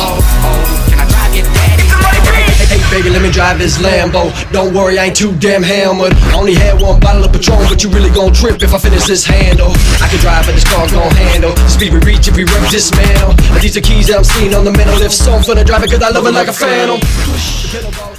Oh, oh, can I drive daddy? Hey, hey, baby, let me drive this Lambo. Don't worry, I ain't too damn hammered. I only had one bottle of Patron, but you really gon' trip if I finish this handle. I can drive, but this car gon' handle. Speed we reach if we rip dismantle. These are keys that I'm seeing on the metal If so, I'm finna drive it, cause I love it like a phantom.